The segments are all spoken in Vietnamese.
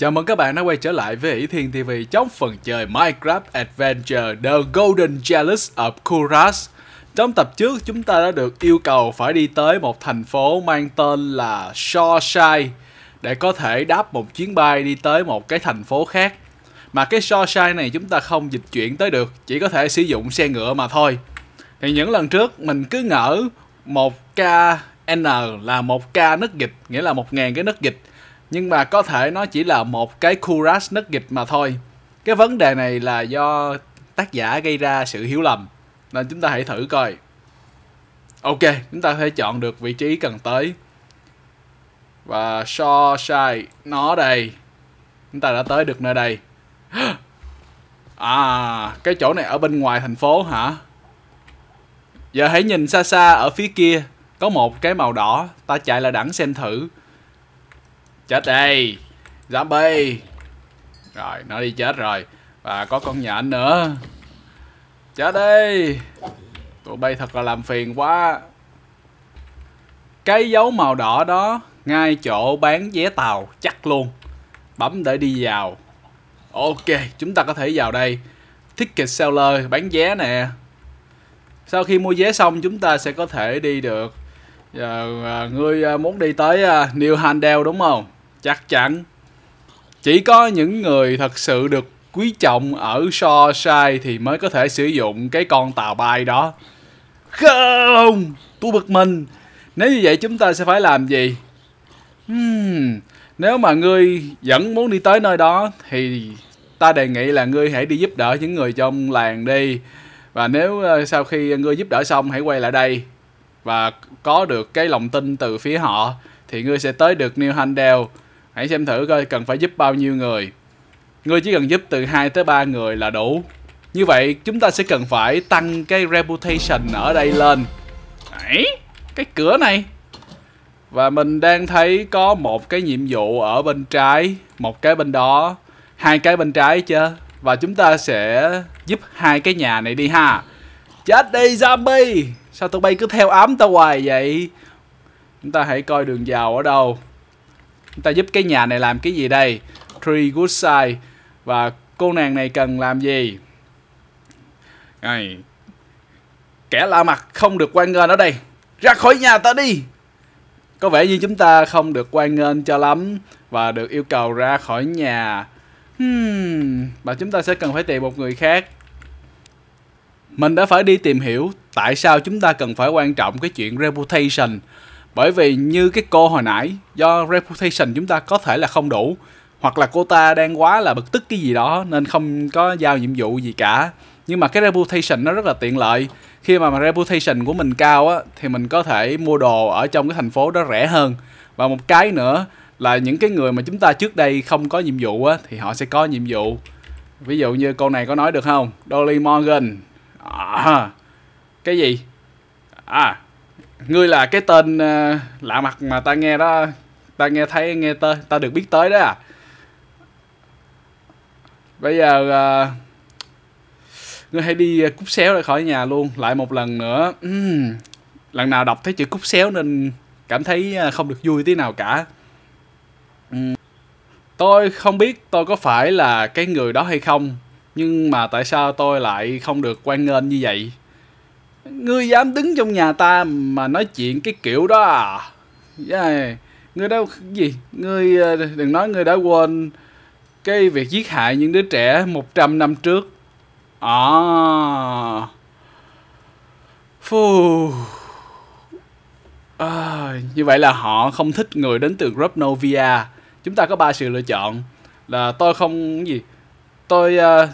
Chào mừng các bạn đã quay trở lại với Ý Thiên TV trong phần chơi Minecraft Adventure The Golden Chalice of Kuras. Trong tập trước chúng ta đã được yêu cầu phải đi tới một thành phố mang tên là Shawshire để có thể đáp một chuyến bay đi tới một cái thành phố khác. Mà cái Shawshire này chúng ta không dịch chuyển tới được, chỉ có thể sử dụng xe ngựa mà thôi. Thì những lần trước mình cứ ngỡ một k N là 1K nấc dịch, nghĩa là 1.000 cái nứt dịch nhưng mà có thể nó chỉ là một cái Kuras nứt dịch mà thôi. Cái vấn đề này là do tác giả gây ra sự hiểu lầm. Nên chúng ta hãy thử coi. Ok, chúng ta có thể chọn được vị trí cần tới. Và so sai nó đây. Chúng ta đã tới được nơi đây. À cái chỗ này ở bên ngoài thành phố hả? Giờ hãy nhìn xa xa ở phía kia. Có một cái màu đỏ. Ta chạy là đẳng xem thử. Chết đi. Zombie. Rồi nó đi chết rồi. Và có con nhện nữa. Chết đi. Tụi bay thật là làm phiền quá. Cái dấu màu đỏ đó Ngay chỗ bán vé tàu Chắc luôn. Bấm để đi vào. Ok chúng ta có thể vào đây. Ticket seller bán vé nè. Sau khi mua vé xong chúng ta sẽ có thể đi được. Giờ à, ngươi à, muốn đi tới à, New Handel đúng không? Chắc chắn. Chỉ có những người thật sự được quý trọng ở so sai thì mới có thể sử dụng cái con tàu bay đó. Không! Tôi bực mình. Nếu như vậy chúng ta sẽ phải làm gì? Hmm, nếu mà ngươi vẫn muốn đi tới nơi đó thì ta đề nghị là ngươi hãy đi giúp đỡ những người trong làng đi. Và nếu ờ, sau khi ngươi giúp đỡ xong hãy quay lại đây. Và có được cái lòng tin từ phía họ thì ngươi sẽ tới được New Handel. Hãy xem thử coi cần phải giúp bao nhiêu người. Ngươi chỉ cần giúp từ 2 tới 3 người là đủ. Như vậy chúng ta sẽ cần phải tăng cái reputation ở đây lên. Đấy, cái cửa này. Và mình đang thấy có một cái nhiệm vụ ở bên trái, một cái bên đó, hai cái bên trái chưa? Và chúng ta sẽ giúp hai cái nhà này đi ha. Chết đi zombie. Sao tụi bay cứ theo ám tao hoài vậy? Chúng ta hãy coi đường vào ở đâu. Chúng ta giúp cái nhà này làm cái gì đây? Tree, good side. Và cô nàng này cần làm gì? Này. Kẻ lạ mặt không được quan ngân ở đây. Ra khỏi nhà ta đi. Có vẻ như chúng ta không được quan ngân cho lắm. Và được yêu cầu ra khỏi nhà. Hmm. Và chúng ta sẽ cần phải tìm một người khác. Mình đã phải đi tìm hiểu tại sao chúng ta cần phải quan trọng cái chuyện reputation bởi vì như cái cô hồi nãy do reputation chúng ta có thể là không đủ hoặc là cô ta đang quá là bực tức cái gì đó nên không có giao nhiệm vụ gì cả. Nhưng mà cái reputation nó rất là tiện lợi. Khi mà, reputation của mình cao á thì mình có thể mua đồ ở trong cái thành phố đó rẻ hơn. Và một cái nữa là những cái người mà chúng ta trước đây không có nhiệm vụ á thì họ sẽ có nhiệm vụ. Ví dụ như cô này có nói được không? Dolly Morgan. À, cái gì? À ngươi là cái tên uh, lạ mặt mà ta nghe đó ta nghe thấy nghe tên ta được biết tới đó à bây giờ uh, ngươi hãy đi cút xéo ra khỏi nhà luôn lại một lần nữa uhm. lần nào đọc thấy chữ cút xéo nên cảm thấy ờ, không được vui tí nào cả uhm. tôi không biết tôi có phải là cái người đó hay không nhưng mà tại sao tôi lại không được quan nghênh như vậy ngươi dám đứng trong nhà ta mà nói chuyện cái kiểu đó à? Yeah. ngươi đâu gì? Ngươi ờ, đừng nói ngươi đã quên cái việc giết hại những đứa trẻ 100 năm trước. À. Phù. À, như vậy là họ không thích người đến từ Grobnovia. Chúng ta có ba sự lựa chọn. Là tôi không gì? Tôi uh,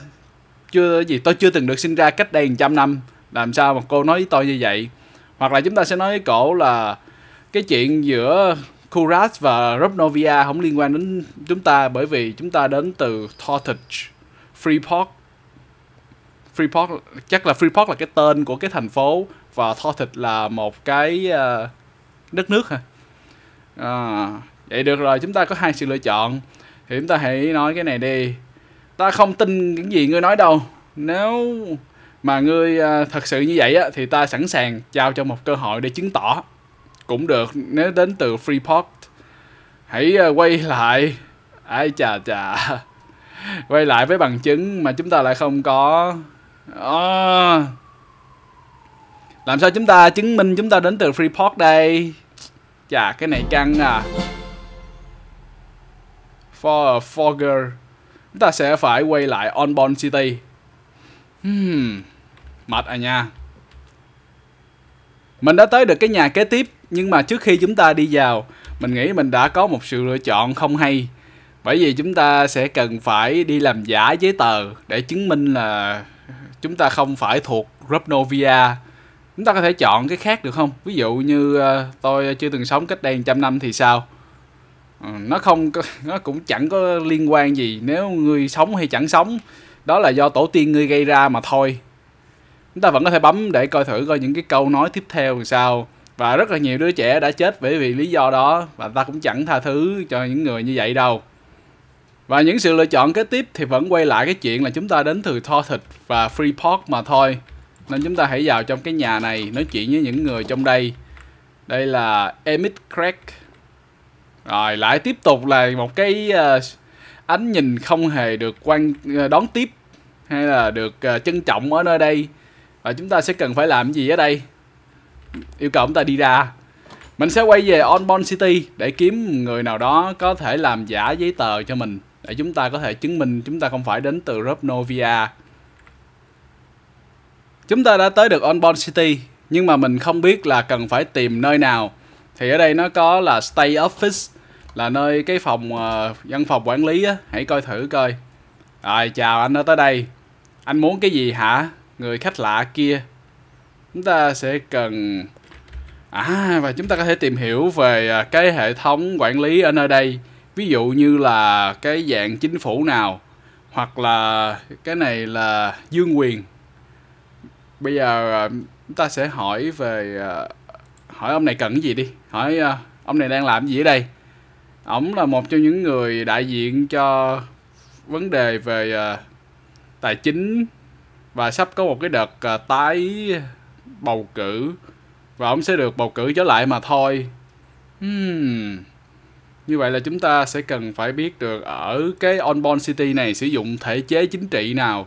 chưa gì? Tôi chưa từng được sinh ra cách đây 100 năm làm sao mà cô nói với tôi như vậy? Hoặc là chúng ta sẽ nói với cổ là cái chuyện giữa Kuras và Robnovia không liên quan đến chúng ta bởi vì chúng ta đến từ Tortage Freeport. Freeport chắc là Freeport là cái tên của cái thành phố và Tortage là một cái uh, đất nước hả? À, vậy được rồi chúng ta có hai sự lựa chọn. Thì chúng ta hãy nói cái này đi. Ta không tin những gì ngươi nói đâu. Nếu mà ngươi à, thật sự như vậy á, thì ta sẵn sàng trao cho một cơ hội để chứng tỏ. Cũng được nếu đến từ Freeport. Hãy à, quay lại. Ai chà chà. Quay lại với bằng chứng mà chúng ta lại không có. À. làm sao chúng ta chứng minh chúng ta đến từ Freeport đây? Chà cái này căng à. For a fogger. Chúng ta sẽ phải quay lại Onborn city. Hmm, mệt à nha. Mình đã tới được cái nhà kế tiếp nhưng mà trước khi chúng ta đi vào mình nghĩ mình đã có một sự lựa chọn không hay. Bởi vì chúng ta sẽ cần phải đi làm giả giấy tờ để chứng minh là chúng ta không phải thuộc Robnovia chúng ta có thể chọn cái khác được không? Ví dụ như uh, tôi chưa từng sống cách đây trăm năm thì sao? Ờ, nó không có, nó cũng chẳng có liên quan gì. Nếu ngươi sống hay chẳng sống đó là do tổ tiên ngươi gây ra mà thôi chúng ta vẫn có thể bấm để coi thử coi những cái câu nói tiếp theo làm sao. Và rất là nhiều đứa trẻ đã chết bởi vì lý do đó và ta cũng chẳng tha thứ cho những người như vậy đâu. Và những sự lựa chọn kế tiếp thì vẫn quay lại cái chuyện là chúng ta đến từ Tho Thịt và Freeport mà thôi. Nên chúng ta hãy vào trong cái nhà này nói chuyện với những người trong đây. Đây là Emit Craig. Rồi lại tiếp tục là một cái uh, ánh nhìn không hề được quan ờ, đón tiếp hay là được uh, trân trọng ở nơi đây và chúng ta sẽ cần phải làm gì ở đây yêu cầu chúng ta đi ra mình sẽ quay về Onboard City để kiếm người nào đó có thể làm giả giấy tờ cho mình để chúng ta có thể chứng minh chúng ta không phải đến từ Robnovia. Chúng ta đã tới được Onboard City nhưng mà mình không biết là cần phải tìm nơi nào. Thì ở đây nó có là Stay Office là nơi cái phòng uh, văn phòng quản lý á, hãy coi thử coi. Rồi chào anh ở tới đây. Anh muốn cái gì hả? Người khách lạ kia. Chúng ta sẽ cần À và chúng ta có thể tìm hiểu về à, cái hệ thống quản lý ở nơi đây. Ví dụ như là cái dạng chính phủ nào, hoặc là cái này là dương quyền. Bây giờ à, chúng ta sẽ hỏi về à, hỏi ông này cần cái gì đi. Hỏi ông này đang làm gì ở đây? ổng là một trong những người đại diện cho vấn đề về tài chính và sắp có một cái đợt ờ, tái bầu cử. Và ông sẽ được bầu cử trở lại mà thôi. Hmm. như vậy là chúng ta sẽ cần phải biết được ở cái onborn city này sử dụng thể chế chính trị nào.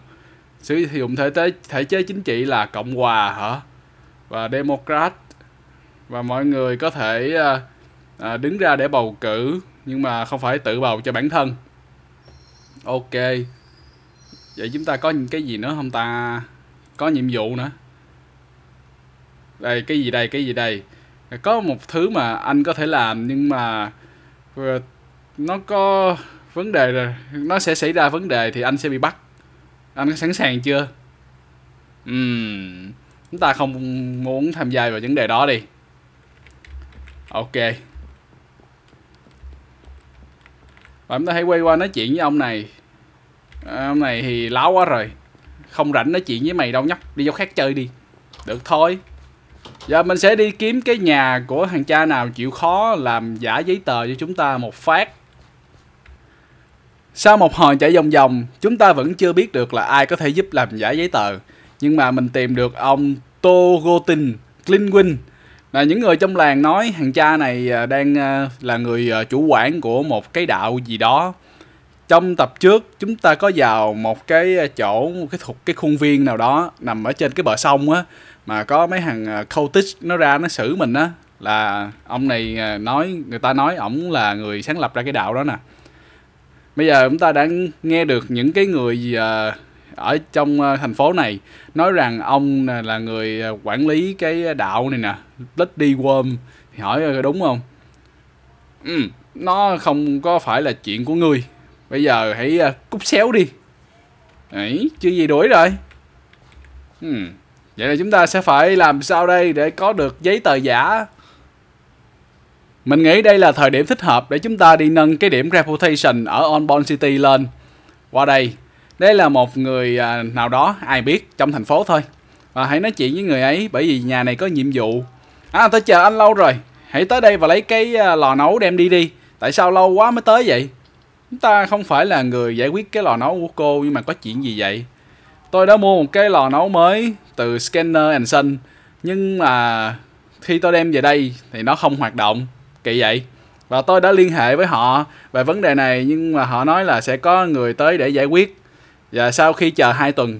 Sử dụng thể chế thể chế chính trị là cộng hòa hả? Và democrat. Và mọi người có thể à, đứng ra để bầu cử nhưng mà không phải tự bầu cho bản thân. Ok vậy chúng ta có những cái gì nữa không ta? Có nhiệm vụ nữa. Đây cái gì đây cái gì đây? Có một thứ mà anh có thể làm nhưng mà ờ, nó có vấn đề rồi. Nó sẽ xảy ra vấn đề thì anh sẽ bị bắt. Anh có sẵn sàng chưa? Uhm, chúng ta không muốn tham gia vào vấn đề đó đi. Ok. Và chúng ta hãy quay qua nói chuyện với ông này. Ờ, à, này thì láo quá rồi không rảnh nói chuyện với mày đâu nhóc đi chỗ khác chơi đi được thôi Giờ mình sẽ đi kiếm cái nhà của thằng cha nào chịu khó làm giả giấy tờ cho chúng ta một phát. Sau một hồi chạy vòng vòng, chúng ta vẫn chưa biết được là ai có thể giúp làm giả giấy tờ. Nhưng mà mình tìm được ông Togotin Klinwin là những người trong làng nói thằng cha này à, đang à, là người à, chủ quản của một cái đạo gì đó. Trong tập trước chúng ta có vào một cái chỗ một cái thuộc cái khuôn viên nào đó nằm ở trên cái bờ sông á mà có mấy thằng à, cultist nó ra nó xử mình á là ông này à, nói người ta nói ổng là người sáng lập ra cái đạo đó nè. Bây giờ chúng ta đang nghe được những cái người à, ở trong thành phố này nói rằng ông là người quản lý cái đạo này nè Bloody Worm thì hỏi đúng không? Ừ, nó không có phải là chuyện của ngươi bây giờ hãy ờ, cút xéo đi ấy chưa gì đuổi rồi hmm. Vậy là chúng ta sẽ phải làm sao đây để có được giấy tờ giả? Mình nghĩ đây là thời điểm thích hợp để chúng ta đi nâng cái điểm reputation ở Onboard City lên. Qua đây, đây là một người uh, nào đó ai biết trong thành phố thôi. Và hãy nói chuyện với người ấy bởi vì nhà này có nhiệm vụ. À tôi chờ anh lâu rồi. Hãy tới đây và lấy cái uh, lò nấu đem đi đi. Tại sao lâu quá mới tới vậy? Chúng ta không phải là người giải quyết cái lò nấu của cô, nhưng mà có chuyện gì vậy? Tôi đã mua một cái lò nấu mới từ Scanner and Sun, nhưng mà khi tôi đem về đây thì nó không hoạt động. Kỳ vậy. Và tôi đã liên hệ với họ về vấn đề này, nhưng mà họ nói là sẽ có người tới để giải quyết. Và sau khi chờ hai tuần,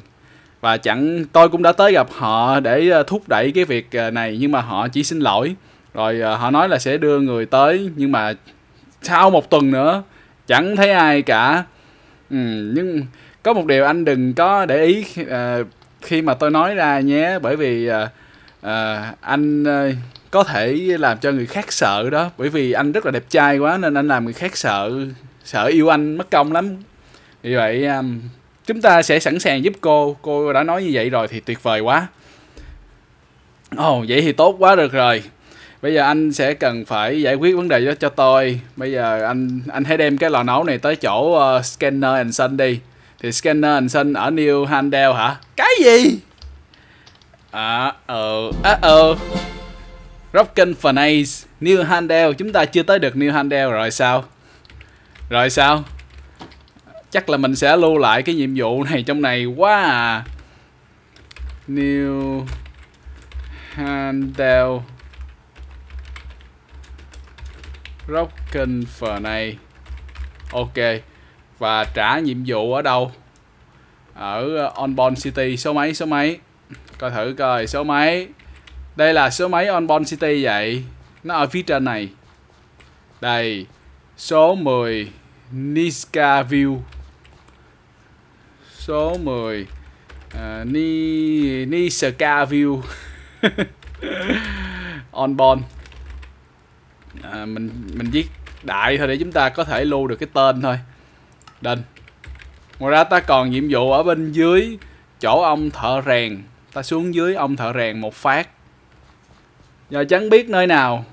và chẳng, tôi cũng đã tới gặp họ để ờ, thúc đẩy cái việc ờ, này, nhưng mà họ chỉ xin lỗi. Rồi ờ, họ nói là sẽ đưa người tới, nhưng mà sau một tuần nữa chẳng thấy ai cả. Ừ, nhưng có một điều anh đừng có để ý uh, khi mà tôi nói ra nhé bởi vì uh, uh, anh uh, có thể làm cho người khác sợ đó. Bởi vì anh rất là đẹp trai quá nên anh làm người khác sợ sợ yêu anh mất công lắm. Vì vậy um, chúng ta sẽ sẵn sàng giúp cô. Cô đã nói như vậy rồi thì tuyệt vời quá. Ồ oh, vậy thì tốt quá được rồi bây giờ anh sẽ cần phải giải quyết vấn đề đó cho tôi. Bây giờ anh anh hãy đem cái lò nấu này tới chỗ uh, scanner and sun đi. Thì scanner and sun ở new handel hả? Cái gì? À ờ à ờ. Rocken Furnace New Handel. Chúng ta chưa tới được New Handel rồi sao? Rồi sao? Chắc là mình sẽ lưu lại cái nhiệm vụ này trong này quá à. New Handel. Broken này. Ok Và trả nhiệm vụ ở đâu? Ở ờ, Onborn City số mấy số mấy? Coi thử coi số mấy? Đây là số mấy Onborn City vậy? Nó ở phía trên này. Đây Số 10 Niska View. Số 10 uh, ờ, Ni Niska View. Onborn à, mình mình viết đại thôi để chúng ta có thể lưu được cái tên thôi. Đền ngoài ra ta còn nhiệm vụ ở bên dưới chỗ ông thợ rèn. Ta xuống dưới ông thợ rèn một phát. Giờ chẳng biết nơi nào.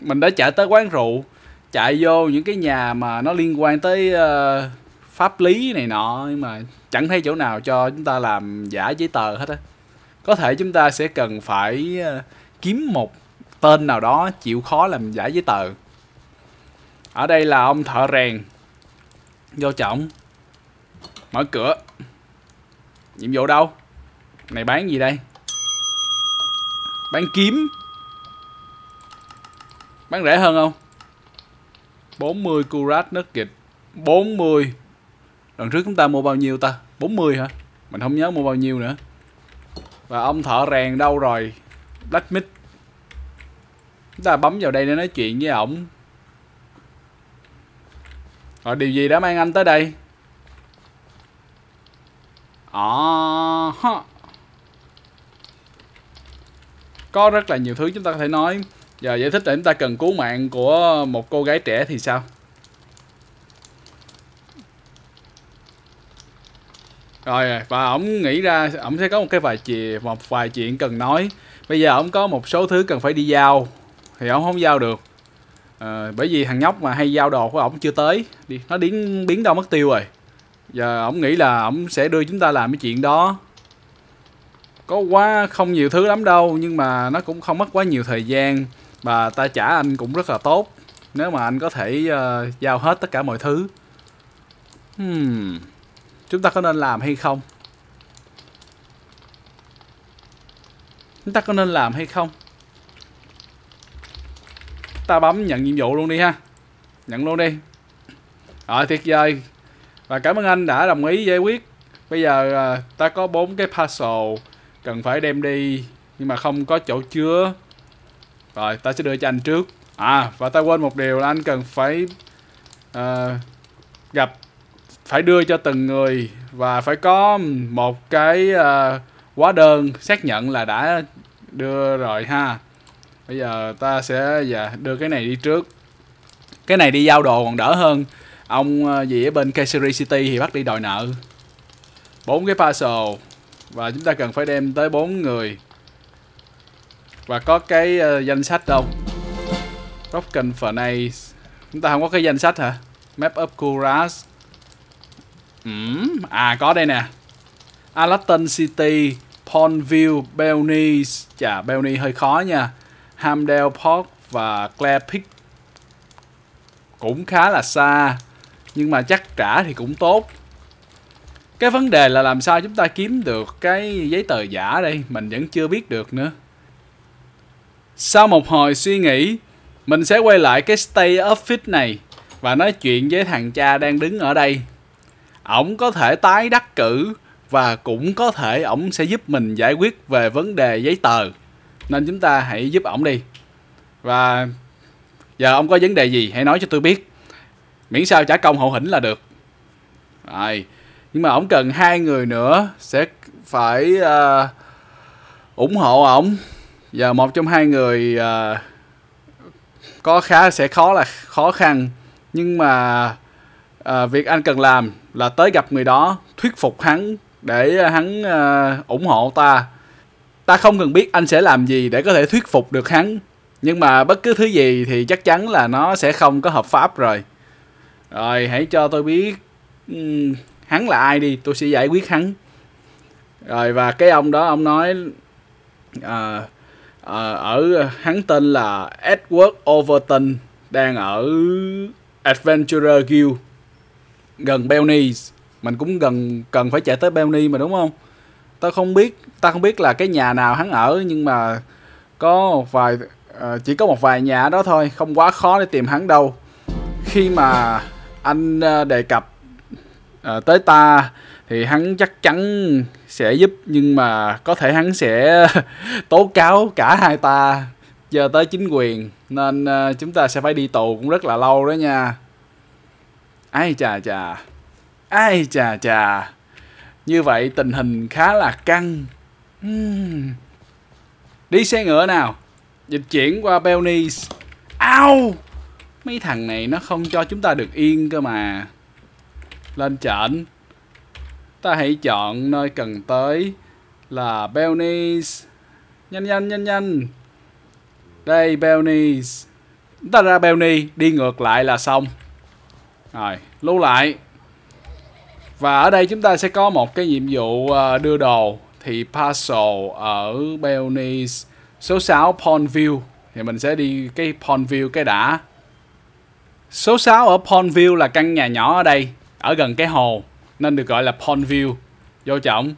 Mình đã chạy tới quán rượu chạy vô những cái nhà mà nó liên quan tới uh, pháp lý này nọ nhưng mà chẳng thấy chỗ nào cho chúng ta làm giả giấy tờ hết á. Có thể chúng ta sẽ cần phải uh, kiếm một tên nào đó chịu khó làm giả giấy tờ. Ở đây là ông thợ rèn. Vô trọng. Mở cửa. Nhiệm vụ đâu? Này bán gì đây? Bán kiếm. Bán rẻ hơn không? 40 curat nước kịch. 40 lần trước chúng ta mua bao nhiêu ta? 40 hả? Mình không nhớ mua bao nhiêu nữa. Và ông thợ rèn đâu rồi? Blacksmith Chúng ta bấm vào đây để nói chuyện với ổng. Rồi điều gì đã mang anh tới đây? Ờ à, Có rất là nhiều thứ chúng ta có thể nói. Giờ giải thích là chúng ta cần cứu mạng của một cô gái trẻ thì sao? Rồi và ổng nghĩ ra ổng sẽ có một cái vài chuyện một vài chuyện cần nói. Bây giờ ổng có một số thứ cần phải đi giao thì ổng không giao được. À, bởi vì thằng nhóc mà hay giao đồ của ổng chưa tới. Đi nó biến biến đâu mất tiêu rồi. Giờ ổng nghĩ là ổng sẽ đưa chúng ta làm cái chuyện đó. Có quá không nhiều thứ lắm đâu nhưng mà nó cũng không mất quá nhiều thời gian. Và ta trả anh cũng rất là tốt nếu mà anh có thể uh, giao hết tất cả mọi thứ. Hmm. chúng ta có nên làm hay không? Chúng ta có nên làm hay không? Ta bấm nhận nhiệm vụ luôn đi ha. Nhận luôn đi. Rồi tuyệt vời và cảm ơn anh đã đồng ý giải quyết. Bây giờ à, ta có bốn cái parcel cần phải đem đi nhưng mà không có chỗ chứa. Rồi ta sẽ đưa cho anh trước. À và ta quên một điều là anh cần phải uh, gặp phải đưa cho từng người và phải có một cái uh, hóa đơn xác nhận là đã đưa rồi ha bây giờ ta sẽ dạ, đưa cái này đi trước. Cái này đi giao đồ còn đỡ hơn. Ông ờ, gì ở bên Kayseri City thì bắt đi đòi nợ. Bốn cái parcel. Và chúng ta cần phải đem tới bốn người. Và có cái uh, danh sách đâu? Broken Furnace chúng ta không có cái danh sách hả? Map of Kuras. Uhm, à có đây nè. Alaton City Pondville Belnies chà Belnies hơi khó nha. Hamdale Park và Clare Peak cũng khá là xa, nhưng mà chắc trả thì cũng tốt. Cái vấn đề là làm sao chúng ta kiếm được cái giấy tờ giả đây? Mình vẫn chưa biết được nữa. Sau một hồi suy nghĩ, mình sẽ quay lại cái stay office này và nói chuyện với thằng cha đang đứng ở đây. Ổng có thể tái đắc cử và cũng có thể ổng sẽ giúp mình giải quyết về vấn đề giấy tờ nên chúng ta hãy giúp ổng đi. Và giờ ông có vấn đề gì hãy nói cho tôi biết. Miễn sao trả công hậu hĩnh là được. Rồi nhưng mà ổng cần hai người nữa sẽ phải uh, ủng hộ ổng. Giờ một trong hai người uh, có khá sẽ khó là khó khăn. Nhưng mà uh, việc anh cần làm là tới gặp người đó thuyết phục hắn để hắn uh, ủng hộ ta ta không cần biết anh sẽ làm gì để có thể thuyết phục được hắn. Nhưng mà bất cứ thứ gì thì chắc chắn là nó sẽ không có hợp pháp rồi. Rồi hãy cho tôi biết um, hắn là ai đi. Tôi sẽ giải quyết hắn. Rồi và cái ông đó ông nói uh, uh, ở hắn tên là Edward Overton đang ở Adventurer Guild gần Belnies mình cũng gần cần phải chạy tới Belnies mà đúng không? Tao không biết ta không biết là cái nhà nào hắn ở nhưng mà có một vài uh, chỉ có một vài nhà đó thôi không quá khó để tìm hắn đâu. Khi mà anh uh, đề cập uh, tới ta thì hắn chắc chắn sẽ giúp nhưng mà có thể hắn sẽ tố cáo cả hai ta giờ tới chính quyền nên uh, chúng ta sẽ phải đi tù cũng rất là lâu đó nha. Ai chà chà ai chà chà. Như vậy tình hình khá là căng hmm. đi xe ngựa nào. Dịch chuyển qua Belnice ao. Mấy thằng này nó không cho chúng ta được yên cơ mà. Lên trển ta hãy chọn nơi cần tới là Belnice nhanh nhanh nhanh nhanh. Đây Belnice ta ra Belnice đi ngược lại là xong. Rồi, lưu lại. Và ở đây chúng ta sẽ có một cái nhiệm vụ ờ, đưa đồ thì parcel ở Belnice số 6 Pondview thì mình sẽ đi cái Pondview cái đã. Số 6 ở Pondview là căn nhà nhỏ ở đây, ở gần cái hồ, nên được gọi là Pondview vô trọng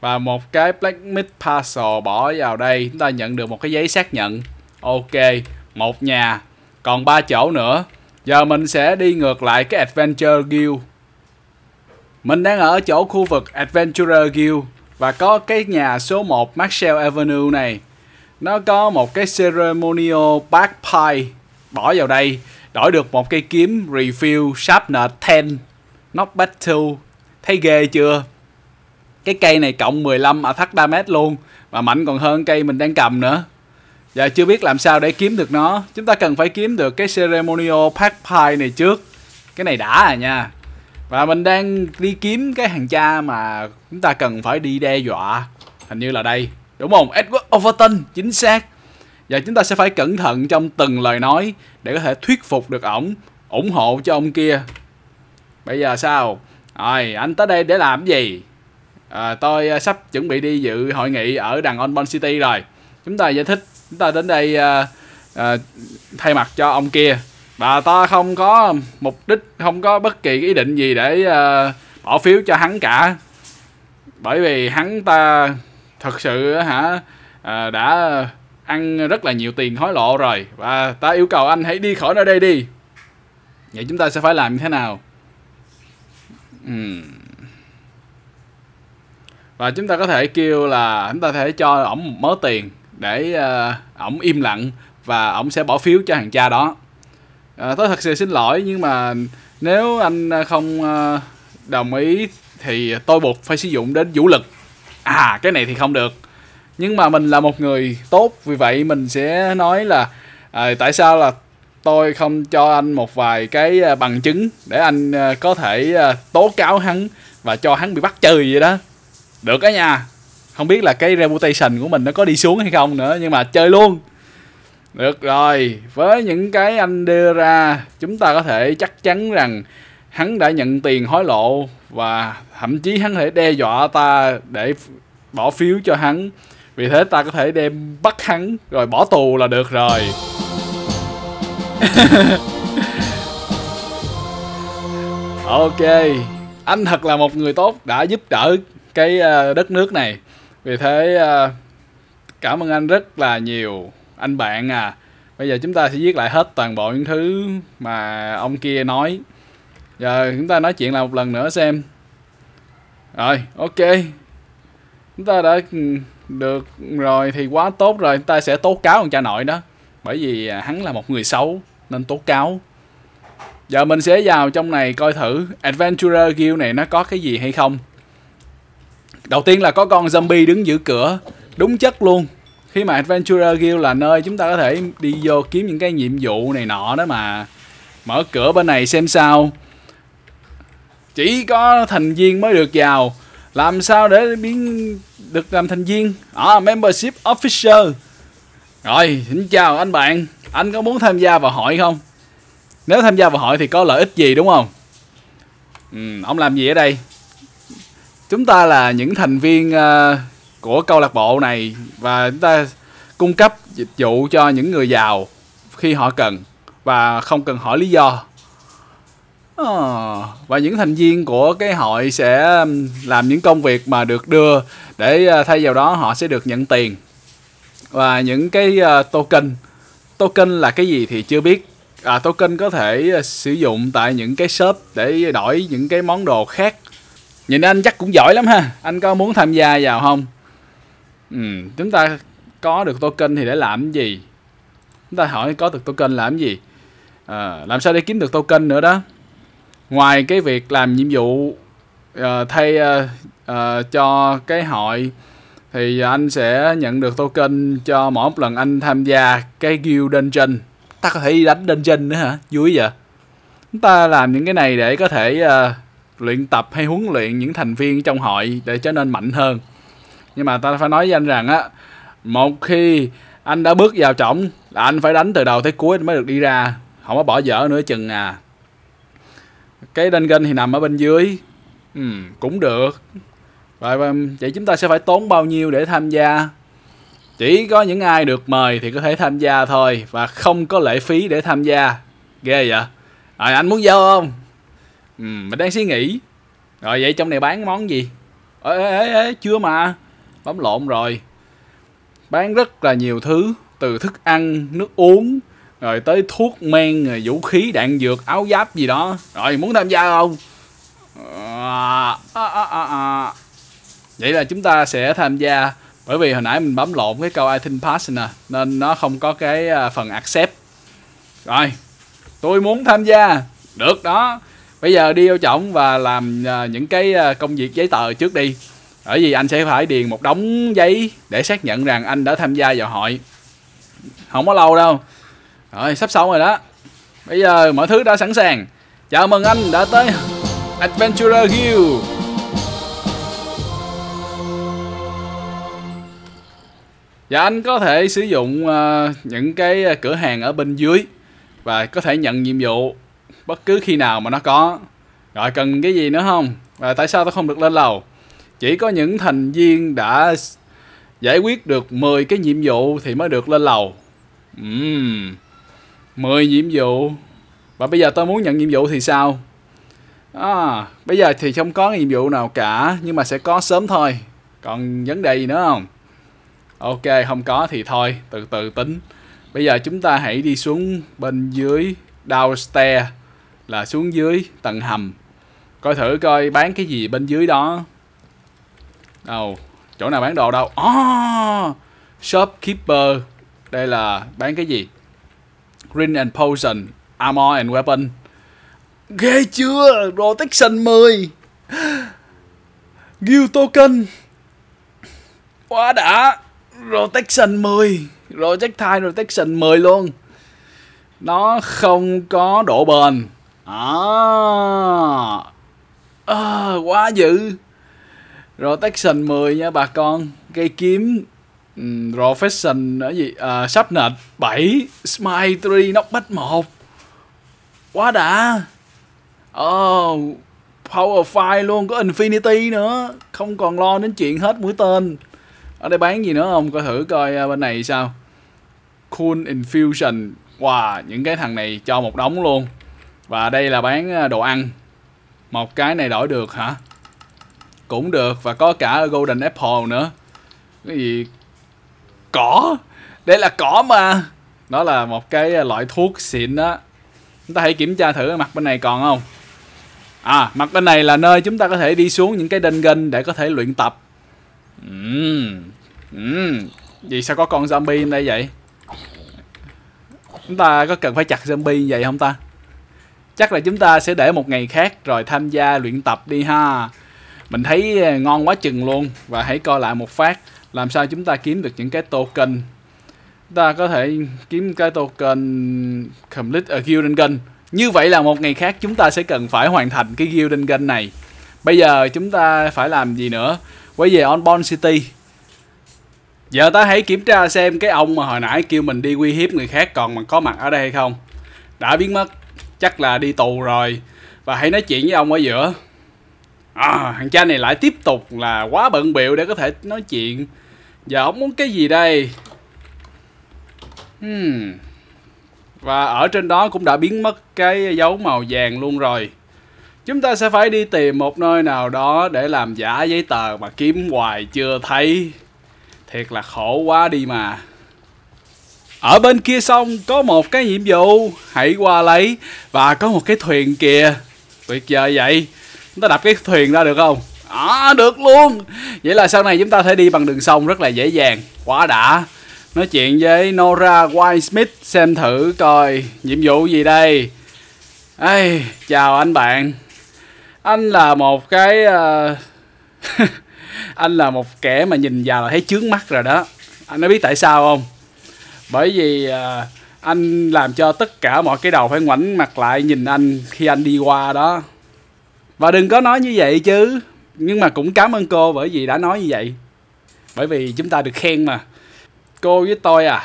và một cái Blacksmith Parcel bỏ vào đây, chúng ta nhận được một cái giấy xác nhận. Ok, một nhà, còn ba chỗ nữa. Giờ mình sẽ đi ngược lại cái Adventure Guild. Mình đang ở chỗ khu vực Adventurer Guild và có cái nhà số 1 Marshall Avenue này. Nó có một cái ceremonial back bỏ vào đây, đổi được một cây kiếm refill sharpener 10 knockback 2 thấy ghê chưa? Cái cây này cộng 15 attack damage luôn, mà mạnh còn hơn cây mình đang cầm nữa. Giờ chưa biết làm sao để kiếm được nó. Chúng ta cần phải kiếm được cái ceremonial bagpipe này trước. Cái này đã à nha và mình đang đi kiếm cái hàng cha mà chúng ta cần phải đi đe dọa. Hình như là đây. Đúng không? Edward Overton chính xác. Và chúng ta sẽ phải cẩn thận trong từng lời nói để có thể thuyết phục được ổng ủng hộ cho ông kia. Bây giờ sao? Rồi anh tới đây để làm gì? À, tôi à, sắp chuẩn bị đi dự hội nghị ở đằng Onbon City rồi. Chúng ta giải thích chúng ta đến đây uh, uh, thay mặt cho ông kia bà ta không có mục đích không có bất kỳ ý định gì để uh, bỏ phiếu cho hắn cả. Bởi vì hắn ta thật sự hả uh, đã ăn rất là nhiều tiền hối lộ rồi. Và ta yêu cầu anh hãy đi khỏi nơi đây đi. Vậy chúng ta sẽ phải làm như thế nào? Uhm. và chúng ta có thể kêu là chúng ta có thể cho ổng một mớ tiền để uh, ổng im lặng và ổng sẽ bỏ phiếu cho hàng cha đó à, tôi thật sự xin lỗi nhưng mà nếu anh à, không à, đồng ý thì tôi buộc phải sử dụng đến vũ lực. À cái này thì không được. Nhưng mà mình là một người tốt vì vậy mình sẽ nói là à, tại sao là tôi không cho anh một vài cái à, bằng chứng để anh có thể tố cáo hắn và cho hắn bị bắt chơi vậy đó. Được đó nha. Không biết là cái reputation của mình nó có đi xuống hay không nữa nhưng mà chơi luôn được rồi, với những cái anh đưa ra, chúng ta có thể chắc chắn rằng hắn đã nhận tiền hối lộ và thậm chí hắn có thể đe dọa ta để bỏ phiếu cho hắn. Vì thế ta có thể đem bắt hắn, rồi bỏ tù là được rồi. Ok, anh thật là một người tốt, đã giúp đỡ cái ờ, đất nước này. Vì thế ờ, cảm ơn anh rất là nhiều anh bạn à bây giờ chúng ta sẽ viết lại hết toàn bộ những thứ mà ông kia nói. Giờ chúng ta nói chuyện lại một lần nữa xem. Rồi, ok. Chúng ta đã ừ, được rồi thì quá tốt rồi. Chúng ta sẽ tố cáo ông cha nội đó. Bởi vì à, hắn là một người xấu, nên tố cáo. Giờ mình sẽ vào trong này coi thử. Adventurer guild này nó có cái gì hay không? Đầu tiên là có con zombie đứng giữ cửa. Đúng chất luôn khi mà adventurer guild là nơi chúng ta có thể đi vô kiếm những cái nhiệm vụ này nọ đó mà mở cửa bên này xem sao. Chỉ có thành viên mới được vào. Làm sao để biến được làm thành viên? À, membership officer. Rồi xin chào anh bạn. Anh có muốn tham gia vào hội không? Nếu tham gia vào hội thì có lợi ích gì đúng không? Ừ, ông làm gì ở đây? Chúng ta là những thành viên uh, của câu lạc bộ này và chúng ta cung cấp dịch vụ cho những người giàu khi họ cần và không cần hỏi lý do. À, và những thành viên của cái hội sẽ làm những công việc mà được đưa để ờ, thay vào đó họ sẽ được nhận tiền. Và những cái ờ, token token là cái gì thì chưa biết. À, token có thể sử dụng tại những cái shop để đổi những cái món đồ khác. Nhìn anh chắc cũng giỏi lắm ha. Anh có muốn tham gia vào không? Ừ, chúng ta có được token thì để làm gì? Chúng ta hỏi có được token làm gì? À, làm sao để kiếm được token nữa đó? Ngoài cái việc làm nhiệm vụ uh, thay uh, uh, cho cái hội thì anh sẽ nhận được token cho mỗi một lần anh tham gia cái guild dungeon. Ta có thể đi đánh dungeon nữa hả? Vui vậy. Chúng ta làm những cái này để có thể uh, luyện tập hay huấn luyện những thành viên trong hội để trở nên mạnh hơn nhưng mà ta phải nói với anh rằng á một khi anh đã bước vào trọng là anh phải đánh từ đầu tới cuối mới được đi ra không có bỏ dở nữa chừng à. Cái đinh gân thì nằm ở bên dưới. Ừ, cũng được. Vậy vậy chúng ta sẽ phải tốn bao nhiêu để tham gia? Chỉ có những ai được mời thì có thể tham gia thôi và không có lệ phí để tham gia. Ghê vậy. Rồi anh muốn vô không? Ừ, mình đang suy nghĩ. Rồi vậy trong này bán món gì? Ê ê ê chưa mà bấm lộn rồi. Bán rất là nhiều thứ từ thức ăn nước uống rồi tới thuốc men rồi vũ khí đạn dược áo giáp gì đó. Rồi muốn tham gia không? À, à, à, à, à. vậy là chúng ta sẽ tham gia. Bởi vì hồi nãy mình bấm lộn cái câu I think pass nè nên nó không có cái à, phần accept. Rồi tôi muốn tham gia. Được đó. Bây giờ đi vô trọng và làm à, những cái à, công việc giấy tờ trước đi bởi vì anh sẽ phải điền một đống giấy để xác nhận rằng anh đã tham gia vào hội. Không có lâu đâu. Rồi sắp xong rồi đó. Bây giờ mọi thứ đã sẵn sàng. Chào mừng anh đã tới adventurer guild. Và anh có thể sử dụng uh, những cái ờ, cửa hàng ở bên dưới và có thể nhận nhiệm vụ bất cứ khi nào mà nó có. Rồi cần cái gì nữa không? Và tại sao tôi không được lên lầu? Chỉ có những thành viên đã giải quyết được 10 cái nhiệm vụ thì mới được lên lầu. Uhm, 10 nhiệm vụ. Và bây giờ tôi muốn nhận nhiệm vụ thì sao? À, bây giờ thì không có nhiệm vụ nào cả nhưng mà sẽ có sớm thôi. Còn vấn đề gì nữa không? Ok không có thì thôi từ từ tính. Bây giờ chúng ta hãy đi xuống bên dưới downstairs là xuống dưới tầng hầm. Coi thử coi bán cái gì bên dưới đó đâu chỗ nào bán đồ đâu? Oh, shopkeeper. Đây là bán cái gì? Green and potion armor and weapon. Ghê chưa? Protection 10 guild token. Quá đã. Protection 10 projectile protection 10 luôn. Nó không có độ bền. À, à, quá dữ rotation 10 nha bà con. Cây kiếm ừ, um, profession ở gì? À, sắp nệt 7 smite 3 knockback 1 quá đã. Oh power 5 luôn có infinity nữa. Không còn lo đến chuyện hết mũi tên. Ở đây bán gì nữa không? Coi thử coi à, bên này sao? Cool infusion. Wow những cái thằng này cho một đống luôn. Và đây là bán à, đồ ăn. Một cái này đổi được hả? Cũng được, và có cả golden apple nữa. Cái gì? Cỏ? Đây là cỏ mà. Đó là một cái loại thuốc xịn đó chúng ta hãy kiểm tra thử mặt bên này còn không? À mặt bên này là nơi chúng ta có thể đi xuống những cái đinh gân để có thể luyện tập. Uhm. Uhm. vì sao có con zombie ở đây vậy? Chúng ta có cần phải chặt zombie vậy không ta? Chắc là chúng ta sẽ để một ngày khác rồi tham gia luyện tập đi ha mình thấy ờ, ngon quá chừng luôn. Và hãy coi lại một phát, làm sao chúng ta kiếm được những cái token. Ta có thể kiếm cái token complete ờ, a Gilden Gun. Như vậy là một ngày khác chúng ta sẽ cần phải hoàn thành cái Gilden Gun này. Bây giờ chúng ta phải làm gì nữa? Quay về Onborn City. Giờ ta hãy kiểm tra xem cái ông mà hồi nãy kêu mình đi uy hiếp người khác còn mà có mặt ở đây hay không. Đã biến mất, chắc là đi tù rồi. Và hãy nói chuyện với ông ở giữa à, thằng cha này lại tiếp tục là quá bận biệu để có thể nói chuyện giờ ông muốn cái gì đây Hmm. Và ở trên đó cũng đã biến mất cái dấu màu vàng luôn rồi. Chúng ta sẽ phải đi tìm một nơi nào đó để làm giả giấy tờ mà kiếm hoài chưa thấy. Thiệt là khổ quá đi mà. Ở bên kia sông có một cái nhiệm vụ, hãy qua lấy và có một cái thuyền kìa. Tuyệt vời vậy. Chúng ta đập cái thuyền ra được không? À, được luôn. Vậy là sau này chúng ta thể đi bằng đường sông rất là dễ dàng. Quá đã nói chuyện với Nora Whitesmith xem thử coi nhiệm vụ gì đây. Ê, chào anh bạn. Anh là một cái uh... anh là một kẻ mà nhìn vào là thấy chướng mắt rồi đó. Anh có biết tại sao không? Bởi vì uh, anh làm cho tất cả mọi cái đầu phải ngoảnh mặt lại nhìn anh khi anh đi qua đó. Và đừng có nói như vậy chứ. Nhưng mà cũng cảm ơn cô bởi vì đã nói như vậy. Bởi vì chúng ta được khen mà. Cô với tôi à.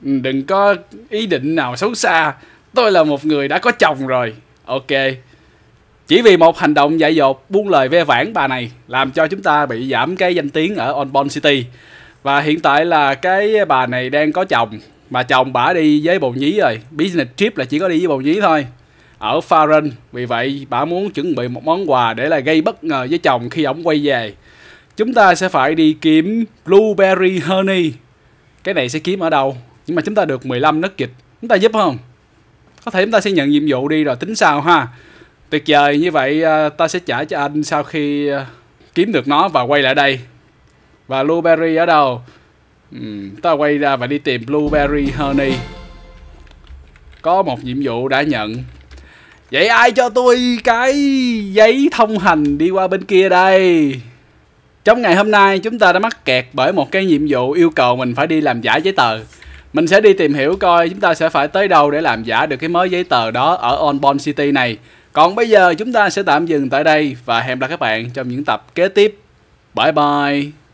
Đừng có ý định nào xấu xa. Tôi là một người đã có chồng rồi. Ok. Chỉ vì một hành động dại dột buông lời ve vãn bà này làm cho chúng ta bị giảm cái danh tiếng ở Onbon City. Và hiện tại là cái bà này đang có chồng. Mà chồng bà đi với bầu nhí rồi. Business trip là chỉ có đi với bầu nhí thôi ở Faran. vì vậy bà muốn chuẩn bị một món quà để là gây bất ngờ với chồng khi ổng quay về. Chúng ta sẽ phải đi kiếm blueberry honey. Cái này sẽ kiếm ở đâu? Nhưng mà chúng ta được 15 nấc dịch. Chúng ta giúp không? Có thể chúng ta sẽ nhận nhiệm vụ đi rồi tính sao ha. Tuyệt vời như vậy à, ta sẽ trả cho anh sau khi à, kiếm được nó và quay lại đây. Và blueberry ở đâu? Ừ, ta quay ra và đi tìm blueberry honey. Có một nhiệm vụ đã nhận vậy ai cho tôi cái giấy thông hành đi qua bên kia đây trong ngày hôm nay chúng ta đã mắc kẹt bởi một cái nhiệm vụ yêu cầu mình phải đi làm giả giấy tờ. Mình sẽ đi tìm hiểu coi chúng ta sẽ phải tới đâu để làm giả được cái mới giấy tờ đó ở Onbon City này. Còn bây giờ chúng ta sẽ tạm dừng tại đây và hẹn gặp lại các bạn trong những tập kế tiếp. Bye bye!